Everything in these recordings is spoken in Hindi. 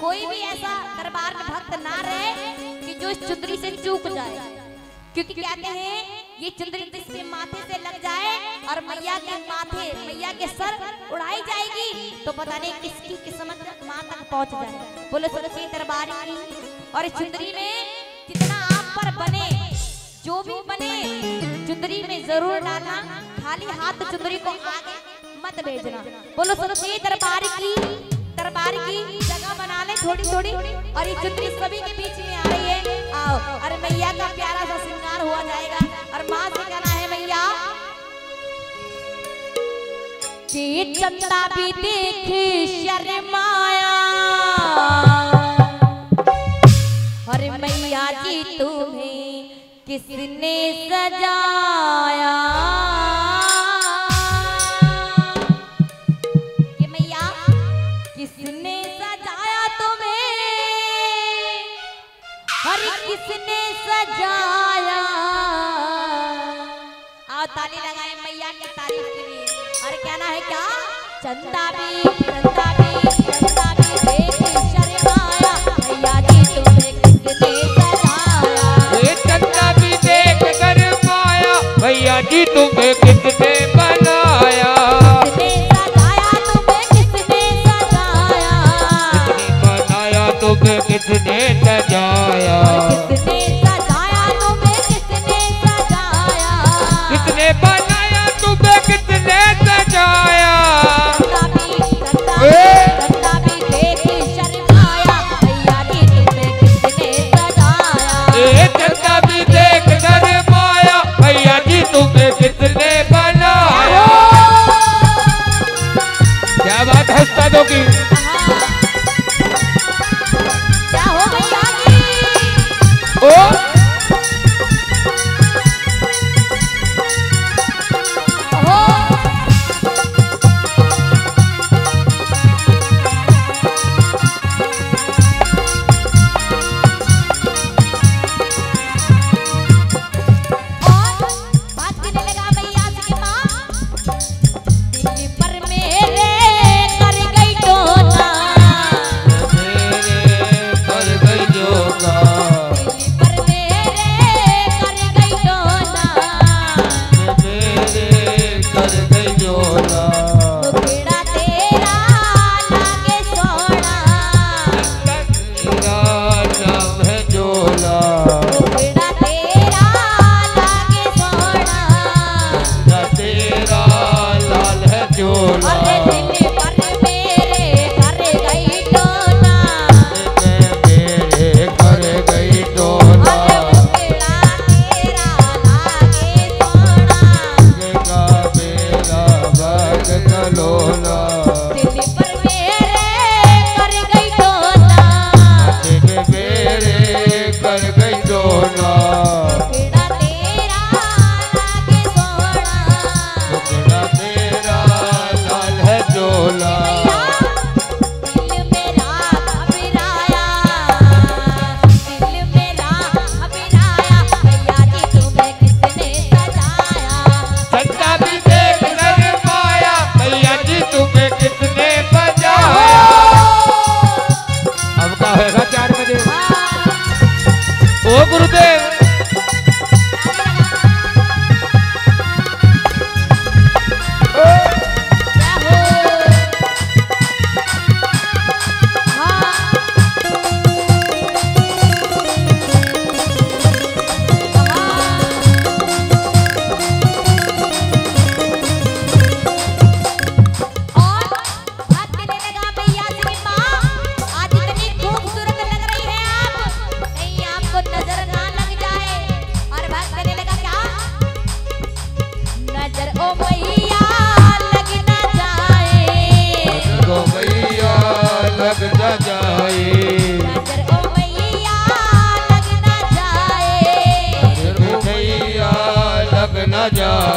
कोई भी ऐसा दरबार में भक्त ना रहे कि जो इस चुंदरी से चूक जाए। क्योंकि कहते हैं, ये चुंदरी जिसके माथे से लग जाए और मैया के माथे, मैया के सर उड़ाई जाएगी तो पता नहीं किसकी किस्मत माँ तक पहुँच जाए। बोलो सच्ची दरबार की। और इस चुंदरी में जितना आप पर बने, जो भी बने, चुंदरी में ज़रूर डालना। खाली हाथ चुंदरी को आगे मत भेजना। बोलो, सुनो दरबार की दरबार की। थोड़ी थोड़ी और एक चुनरी सभी के बीच में आ रही है। आओ, अरे मैया का प्यारा सा श्रृंगार हुआ जाएगा, और माँ से कहना है, मैया भी देख शर्माया। अरे मैया जी तुम्हें किसने सजाया? किसने सजाया? आओ ताली लगाए, मैया की तारीफ़ के लिए। और कहना है क्या? चंदा भी चंदा भी। तुम कितने सजाया? God.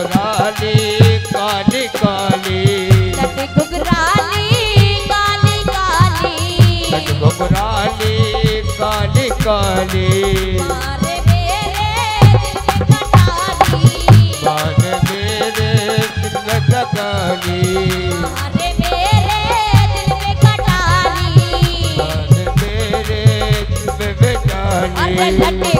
घुघराली काली काली। लट घुघराली काली काली। लट घुघराली काली काली। मारे मेरे दिल कटाली मारे मेरे